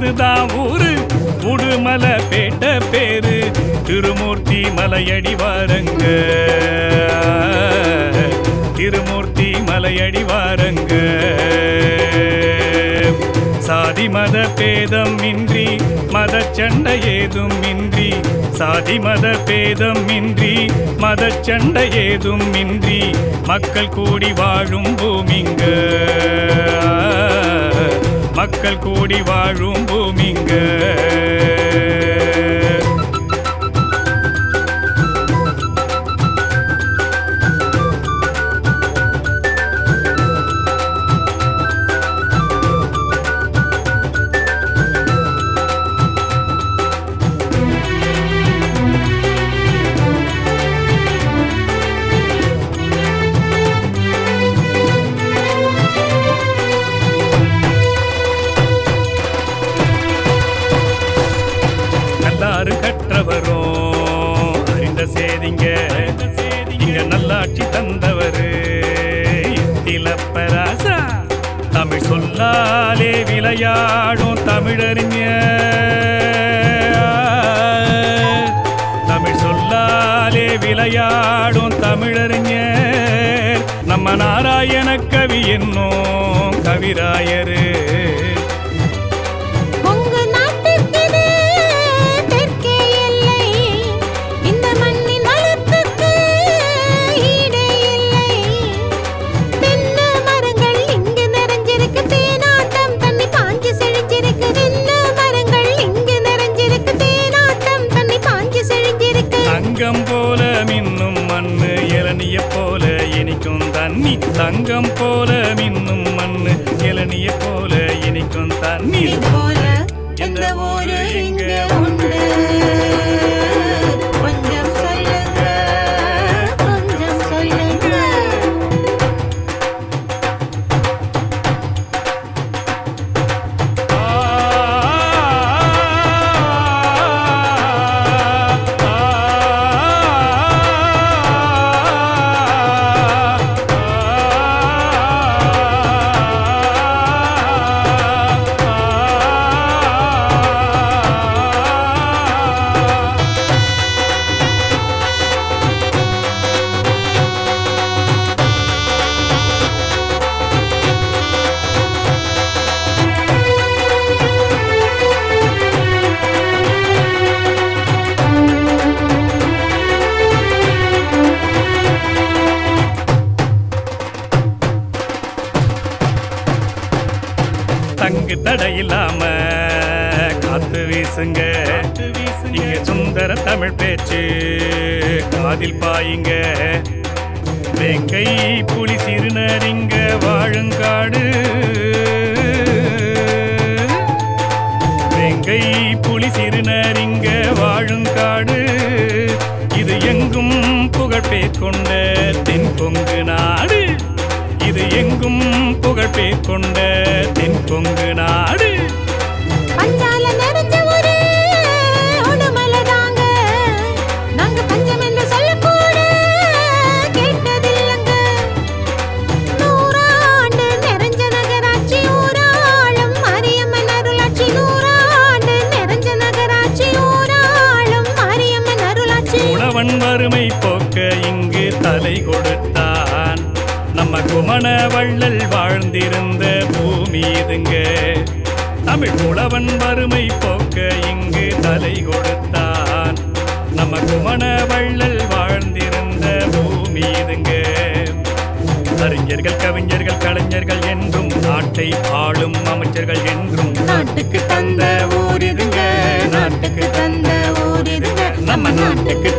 இதுதான் ஊரு. உடுமலை பேட்ட பேரு. திருமூர்த்தி மலையடி வாருங்க. திருமூர்த்தி மலையடி வாருங்க. சாதி மத பேதம் இன்றி மத சண்டை ஏதும் இன்றி சாதி மத பேதம் இன்றி மத சண்டை ஏதும் இன்றி மக்கள் கூடி வாழும் பூமிங்க. மக்கள் கூடி வாழும் பூமிங்க. இலப்பராசா தமிழ் சொல்லாலே விளையாடும் தமிழறிஞர் தமிழ் சொல்லாலே விளையாடும் தமிழறிஞர் நம்ம நாராயண கவி என்னும் கவிராயரு. தங்கம் போல மின்னும் மண்ணு இளநிய போல இனிக்கும் தண்ணி தங்கம் போல மின்னும் மண்ணு இளநிய போல இனிக்கும் தண்ணி போல எந்த ஊரு இங்க உண்டு? தங்கு தடையில்லாம காத்து வீசுங்க. இங்க சுந்தர தமிழ் பேச்சு காதில் பாயுங்க. வெங்கை புலி சிறுநரிங்க வாழுங்காடு. வெங்கை புலி சிறுநரிங்க வாழுங்காடு. இது எங்கும் புகழ் பேர் கொண்ட தென் கொங்கு நாடு. இது எங்கும் புகழ் பேர் கொண்ட கொங்கு நாடு பஞ்சால நிறைஞ்ச ஒரு உடுமலைதாங்க. நாங்க பஞ்சம் என்று சொல்லக்கூட கேட்டதில்லைங்க. நூறாண்டு நிறைஞ்ச நகராட்சி ஊராளும் மாரியம்மன் அருளாட்சி. நூறாண்டு நிறைஞ்ச நகராட்சி ஊராளும் மாரியம்மன் அருளாட்சி. உழவன் வறுமை போக்க இங்கு தலை கொடுத்தான் நம்ம குமண வள்ளல் வாழ்ந்திருந்த பூமி இதுங்க. தமிழ் புலவன் வறுமை போக்க இங்கு தலை கொடுத்தான். நம்ம குமண வள்ளல் வாழ்ந்திருந்த பூமி இதுங்க. அறிஞர்கள் கவிஞர்கள் கலைஞர்கள் என்றும் நாட்டை ஆளும் அமைச்சர்கள் என்றும். நாட்டுக்கு தந்த ஊர் இதுங்க. நாட்டுக்கு தந்த ஊர் இதுங்க. நம்ம நாட்டுக்கு